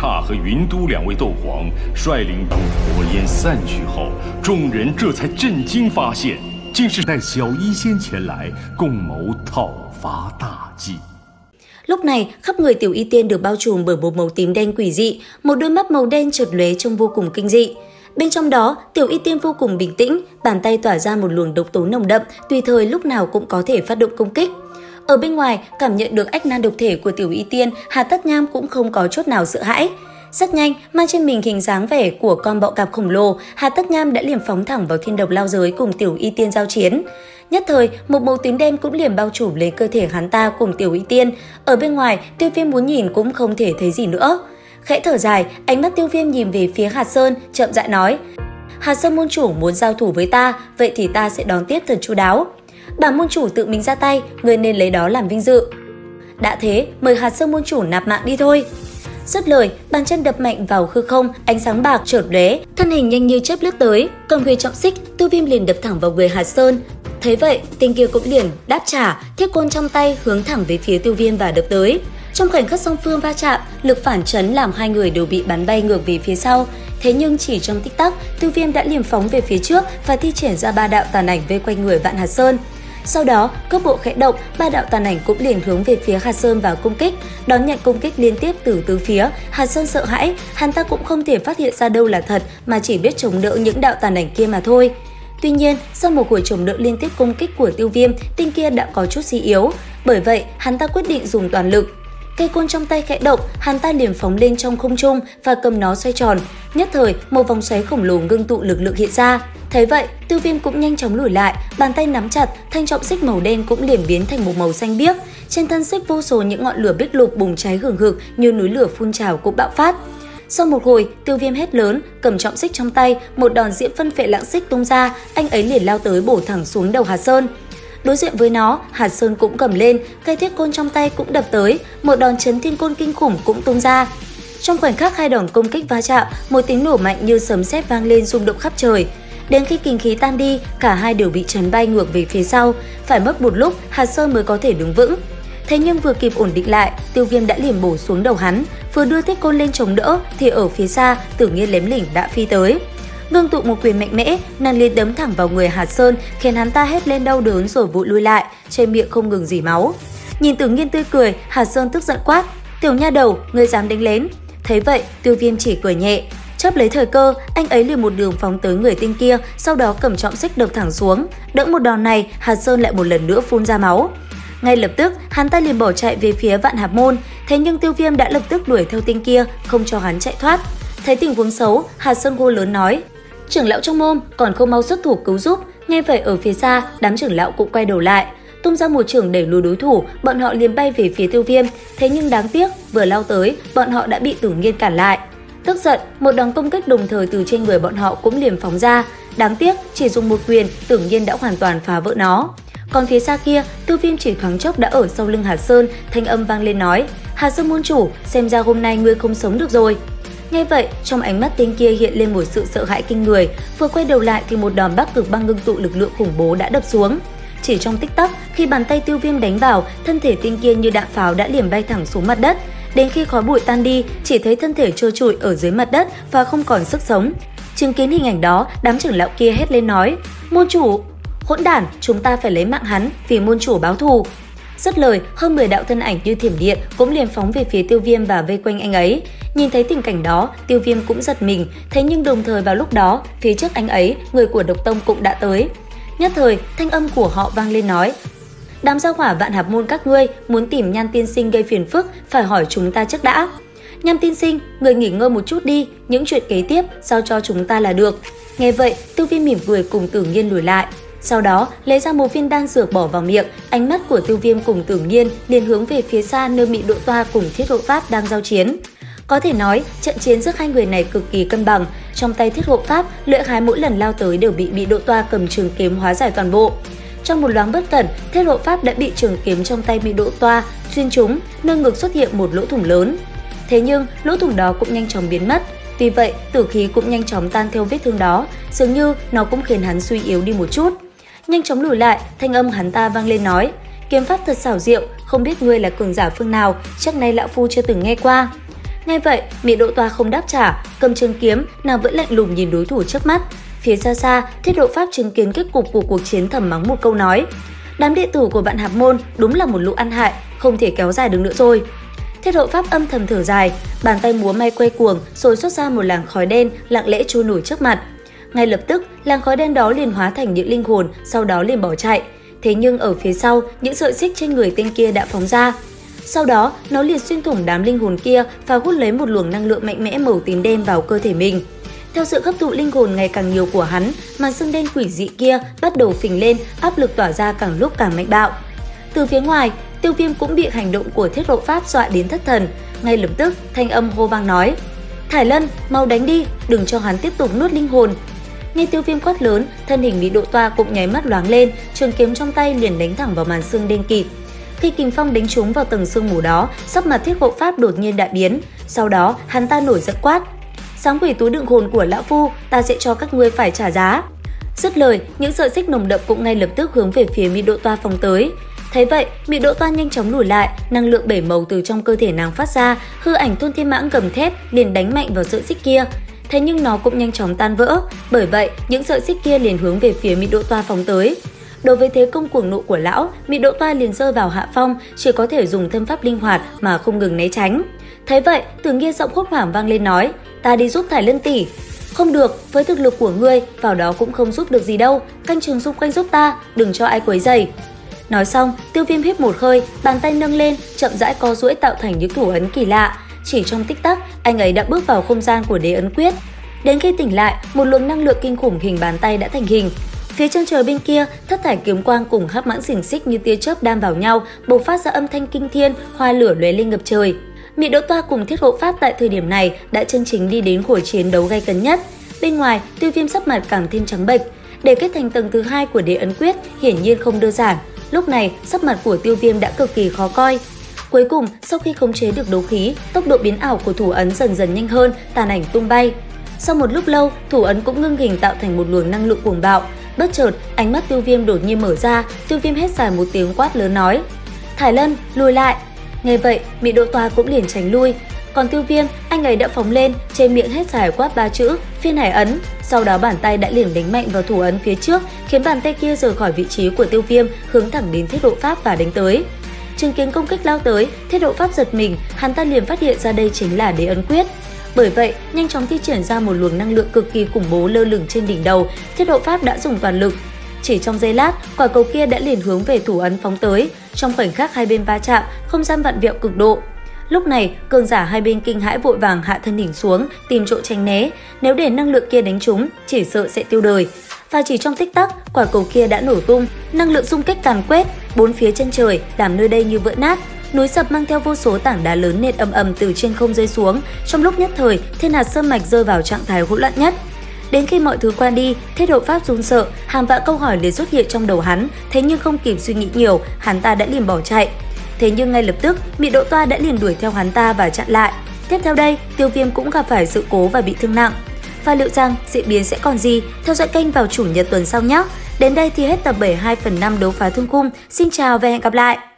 刹和云都两位斗皇率领当火焰散去后，众人这才震惊发现，竟是带小医仙前来共谋讨伐大计。 Lúc này, khắp người Tiểu Y Tiên được bao trùm bởi một màu tím đen quỷ dị, một đôi mắt màu đen chợt lóe trông vô cùng kinh dị. Bên trong đó, Tiểu Y Tiên vô cùng bình tĩnh, bàn tay tỏa ra một luồng độc tố nồng đậm, tùy thời lúc nào cũng có thể phát động công kích. Ở bên ngoài, cảm nhận được ách nan độc thể của Tiểu Y Tiên, Hà Tất Nham cũng không có chút nào sợ hãi. Rất nhanh, mang trên mình hình dáng vẻ của con bọ cạp khổng lồ, Hà Tất Nham đã liền phóng thẳng vào thiên độc lao giới cùng Tiểu Y Tiên giao chiến. Nhất thời, một màu tím đen cũng liền bao trùm lấy cơ thể hắn ta cùng Tiểu Y Tiên. Ở bên ngoài, Tiêu Viêm muốn nhìn cũng không thể thấy gì nữa. Khẽ thở dài, ánh mắt Tiêu Viêm nhìn về phía hà Sơn, chậm rãi nói: hà Sơn môn chủ muốn giao thủ với ta, vậy thì ta sẽ đón tiếp thật chu đáo bà môn chủ tự mình ra tay, người nên lấy đó làm vinh dự." Đã thế, mời Hạt Sơn môn chủ nạp mạng đi thôi. Dứt lời, bàn chân đập mạnh vào hư không, ánh sáng bạc chợt lóe, thân hình nhanh như chớp lướt tới, cầm huy trọng xích, Tiêu Viêm liền đập thẳng vào người Hạt Sơn. Thấy vậy, tên kia cũng liền đáp trả, thiết côn trong tay hướng thẳng về phía Tiêu Viêm và đập tới. Trong khoảnh khắc song phương va chạm, lực phản chấn làm hai người đều bị bắn bay ngược về phía sau. Thế nhưng chỉ trong tích tắc, Tiêu Viêm đã liềm phóng về phía trước và thi triển ra ba đạo tàn ảnh vây quanh người Vạn Hạt Sơn. Sau đó, cấp bộ khẽ động, ba đạo tàn ảnh cũng liền hướng về phía Hà Sơn vào công kích, đón nhận công kích liên tiếp từ tứ phía. Hà Sơn sợ hãi, hắn ta cũng không thể phát hiện ra đâu là thật mà chỉ biết chống đỡ những đạo tàn ảnh kia mà thôi. Tuy nhiên, sau một hồi chống đỡ liên tiếp công kích của Tiêu Viêm, tinh kia đã có chút suy yếu, bởi vậy hắn ta quyết định dùng toàn lực. Cây côn trong tay khẽ động, hắn ta liền phóng lên trong không trung và cầm nó xoay tròn. Nhất thời, một vòng xoáy khổng lồ ngưng tụ lực lượng hiện ra. Thấy vậy, Tiêu Viêm cũng nhanh chóng lùi lại, bàn tay nắm chặt, thanh trọng xích màu đen cũng liền biến thành một màu xanh biếc. Trên thân xích vô số những ngọn lửa bích lục bùng cháy hừng hực như núi lửa phun trào cũng bạo phát. Sau một hồi, Tiêu Viêm hét lớn, cầm trọng xích trong tay, một đòn diễm phân phệ lãng xích tung ra, anh ấy liền lao tới bổ thẳng xuống đầu Hà Sơn. Đối diện với nó, Hạt Sơn cũng cầm lên, cây thiết côn trong tay cũng đập tới, một đòn chấn thiên côn kinh khủng cũng tung ra. Trong khoảnh khắc hai đòn công kích va chạm, một tiếng nổ mạnh như sấm sét vang lên rung động khắp trời. Đến khi kinh khí tan đi, cả hai đều bị chấn bay ngược về phía sau, phải mất một lúc Hạt Sơn mới có thể đứng vững. Thế nhưng vừa kịp ổn định lại, Tiêu Viêm đã liền bổ xuống đầu hắn, vừa đưa thiết côn lên chống đỡ thì ở phía xa, Tử Nghiên lém lỉnh đã phi tới. Ngưng tụ một quyền mạnh mẽ, nàng liền đấm thẳng vào người Hà Sơn, khiến hắn ta hét lên đau đớn rồi vụ lui lại, trên miệng không ngừng dỉ máu. Nhìn Tử Nghiên tươi cười, Hà Sơn tức giận quát: "Tiểu nha đầu, ngươi dám đánh lén?" Thấy vậy, Tiêu Viêm chỉ cười nhẹ, Chấp lấy thời cơ, anh ấy liền một đường phóng tới người tinh kia, sau đó cầm trọng xích đập thẳng xuống. Đỡ một đòn này, Hạt Sơn lại một lần nữa phun ra máu. Ngay lập tức, hắn ta liền bỏ chạy về phía Vạn Hạp Môn, thế nhưng Tiêu Viêm đã lập tức đuổi theo tinh kia, không cho hắn chạy thoát. Thấy tình huống xấu, Hạt Sơn hô lớn nói: "Trưởng lão trong môn, còn không mau xuất thủ cứu giúp." Nghe vậy ở phía xa, đám trưởng lão cũng quay đầu lại, tung ra một trưởng đẩy lùi đối thủ, bọn họ liền bay về phía Tiêu Viêm, thế nhưng đáng tiếc, vừa lao tới, bọn họ đã bị Tử Nghiên cản lại. Tức giận, một đòn công kích đồng thời từ trên người bọn họ cũng liền phóng ra. Đáng tiếc, chỉ dùng một quyền, tưởng nhiên đã hoàn toàn phá vỡ nó. Còn phía xa kia, Tiêu Viêm chỉ thoáng chốc đã ở sau lưng Hà Sơn, thanh âm vang lên nói: "Hà Sơn môn chủ, xem ra hôm nay ngươi không sống được rồi." Nghe vậy, trong ánh mắt tên kia hiện lên một sự sợ hãi kinh người, vừa quay đầu lại thì một đòn bắc cực băng ngưng tụ lực lượng khủng bố đã đập xuống. Chỉ trong tích tắc, khi bàn tay Tiêu Viêm đánh vào, thân thể tên kia như đạn pháo đã liềm bay thẳng xuống mặt đất. Đến khi khói bụi tan đi, chỉ thấy thân thể trôi trụi ở dưới mặt đất và không còn sức sống. Chứng kiến hình ảnh đó, đám trưởng lão kia hét lên nói: "Môn chủ, hỗn đản, chúng ta phải lấy mạng hắn vì môn chủ báo thù." Dứt lời, hơn 10 đạo thân ảnh như thiểm điện cũng liền phóng về phía Tiêu Viêm và vây quanh anh ấy. Nhìn thấy tình cảnh đó, Tiêu Viêm cũng giật mình, thế nhưng đồng thời vào lúc đó, phía trước anh ấy, người của Độc Tông cũng đã tới. Nhất thời, thanh âm của họ vang lên nói: Đám gia hỏa vạn hạp môn các ngươi muốn tìm nhan tiên sinh gây phiền phức, phải hỏi chúng ta trước đã. nham tiên sinh, người nghỉ ngơi một chút đi, những chuyện kế tiếp giao cho chúng ta là được. Nghe vậy, Tiêu Viêm mỉm cười cùng Tử Nghiên lùi lại. Sau đó, lấy ra một viên đan dược bỏ vào miệng, ánh mắt của Tiêu Viêm cùng Tử Nghiên liền hướng về phía xa nơi bị Độ Toa cùng Thiết Hộ Pháp đang giao chiến. Có thể nói, trận chiến giữa hai người này cực kỳ cân bằng, trong tay Thiết Hộ Pháp, lưỡi hái mỗi lần lao tới đều bị bị Độ Toa cầm trường kiếm hóa giải toàn bộ. Trong một loáng bất cẩn, Thiết Hộ Pháp đã bị trường kiếm trong tay bị Độ Toa xuyên trúng, nơi ngực xuất hiện một lỗ thủng lớn. Thế nhưng, lỗ thủng đó cũng nhanh chóng biến mất. Vì vậy, tử khí cũng nhanh chóng tan theo vết thương đó, dường như nó cũng khiến hắn suy yếu đi một chút. Nhanh chóng lùi lại, thanh âm hắn ta vang lên nói: "Kiếm pháp thật xảo diệu, không biết ngươi là cường giả phương nào, chắc nay lão phu chưa từng nghe qua." Nghe vậy, Mỹ Độ Toa không đáp trả, cầm trường kiếm, nàng vẫn lạnh lùng nhìn đối thủ trước mắt. Phía xa xa, Thiết Độ Pháp chứng kiến kết cục của cuộc chiến thầm mắng một câu nói. Đám đệ tử của bạn hạp môn đúng là một lũ ăn hại, không thể kéo dài được nữa rồi. Thiết độ pháp âm thầm thở dài, bàn tay múa may quay cuồng rồi xuất ra một làng khói đen lặng lẽ trôi nổi trước mặt. Ngay lập tức, làng khói đen đó liền hóa thành những linh hồn, sau đó liền bỏ chạy. Thế nhưng ở phía sau, những sợi xích trên người tên kia đã phóng ra. Sau đó, nó liền xuyên thủng đám linh hồn kia và hút lấy một luồng năng lượng mạnh mẽ màu tím đen vào cơ thể mình. Theo sự hấp thụ linh hồn ngày càng nhiều của hắn, màn xương đen quỷ dị kia bắt đầu phình lên, áp lực tỏa ra càng lúc càng mạnh bạo. Từ phía ngoài, Tiêu Viêm cũng bị hành động của Thiết Lộ Pháp dọa đến thất thần. Ngay lập tức, thanh âm hô vang nói: "Thải Lân, mau đánh đi, đừng cho hắn tiếp tục nuốt linh hồn." Nghe Tiêu Viêm quát lớn, thân hình bị Độ Toa cũng nháy mắt loáng lên, trường kiếm trong tay liền đánh thẳng vào màn xương đen kịt. Khi kình phong đánh trúng vào tầng xương mù đó, sắc mặt Thiết Hộ Pháp đột nhiên đại biến. Sau đó, hắn ta nổi giận quát: "Sáng quỷ túi đựng hồn của lão phu, ta sẽ cho các ngươi phải trả giá." Dứt lời, những sợi xích nồng đậm cũng ngay lập tức hướng về phía mị Độ Toa phòng tới. Thấy vậy, Mị Độ Toa nhanh chóng lùi lại, năng lượng bảy màu từ trong cơ thể nàng phát ra, hư ảnh thôn Thiên Mãng gầm thép liền đánh mạnh vào sợi xích kia. Thế nhưng nó cũng nhanh chóng tan vỡ, bởi vậy những sợi xích kia liền hướng về phía Mị Độ Toa phóng tới. Đối với thế công cuồng nộ của lão, Mị Độ Toa liền rơi vào hạ phong, chỉ có thể dùng thân pháp linh hoạt mà không ngừng né tránh. thế vậy, từ Nghiên giọng hốt hoảng vang lên nói: "Ta đi giúp Thải Lân tỷ." Không được, với thực lực của ngươi, vào đó cũng không giúp được gì đâu, canh trường xung quanh giúp ta, đừng cho ai quấy rầy. Nói xong, tiêu viêm hít một hơi, bàn tay nâng lên, chậm rãi co duỗi tạo thành những thủ ấn kỳ lạ. Chỉ trong tích tắc, anh ấy đã bước vào không gian của đế ấn quyết. Đến khi tỉnh lại, một luồng năng lượng kinh khủng hình bàn tay đã thành hình. Phía chân trời bên kia, thất thải kiếm quang cùng hắc mãng xỉn xích như tia chớp đan vào nhau, bộc phát ra âm thanh kinh thiên, hoa lửa lóe lên ngập trời. Mị Đỗ Toa cùng Thiết Hộ Pháp tại thời điểm này đã chân chính đi đến cuộc chiến đấu gay cấn nhất. Bên ngoài, Tiêu Viêm sắc mặt càng thêm trắng bệch. Để kết thành tầng thứ hai của đế ấn quyết hiển nhiên không đơn giản, Lúc này, sắc mặt của tiêu viêm đã cực kỳ khó coi. Cuối cùng, sau khi khống chế được đấu khí, tốc độ biến ảo của thủ ấn dần dần nhanh hơn, tàn ảnh tung bay. Sau một lúc lâu, thủ ấn cũng ngưng hình tạo thành một luồng năng lượng cuồng bạo. Bất chợt, ánh mắt tiêu viêm đột nhiên mở ra, tiêu viêm hét dài một tiếng quát lớn nói. Thải Lân, lùi lại! Nghe vậy, bị Độ Toa cũng liền tránh lui, còn tiêu viêm, anh ấy đã phóng lên, trên miệng hết giải quát ba chữ, phiên hải ấn. Sau đó bàn tay đã liền đánh mạnh vào thủ ấn phía trước, khiến bàn tay kia rời khỏi vị trí của tiêu viêm, hướng thẳng đến thiết độ pháp và đánh tới. Chứng kiến công kích lao tới, thiết độ pháp giật mình, hắn ta liền phát hiện ra đây chính là đế ấn quyết. Bởi vậy, nhanh chóng thi triển ra một luồng năng lượng cực kỳ khủng bố lơ lửng trên đỉnh đầu, thiết độ pháp đã dùng toàn lực. Chỉ trong giây lát, quả cầu kia đã liền hướng về thủ ấn phóng tới. Trong khoảnh khắc hai bên va chạm, không gian vặn vẹo cực độ, Lúc này, cường giả hai bên kinh hãi vội vàng hạ thân đỉnh xuống, tìm chỗ tránh né. Nếu để năng lượng kia đánh chúng, chỉ sợ sẽ tiêu đời. Và chỉ trong tích tắc, quả cầu kia đã nổ tung, năng lượng xung kích càn quét, bốn phía chân trời làm nơi đây như vỡ nát. Núi sập mang theo vô số tảng đá lớn nện ầm ầm từ trên không rơi xuống. Trong lúc nhất thời, thiên hạt sơn mạch rơi vào trạng thái hỗn loạn nhất. Đến khi mọi thứ qua đi, thiết độ pháp run sợ, hàng vạn câu hỏi liền xuất hiện trong đầu hắn, thế nhưng không kịp suy nghĩ nhiều, hắn ta đã liền bỏ chạy. Thế nhưng ngay lập tức, Mị Độ Toa đã liền đuổi theo hắn ta và chặn lại. Tiếp theo đây, Tiêu Viêm cũng gặp phải sự cố và bị thương nặng. Và liệu rằng diễn biến sẽ còn gì? Theo dõi kênh vào chủ nhật tuần sau nhé! Đến đây thì hết tập 72 phần 5 đấu phá thương cung. Xin chào và hẹn gặp lại!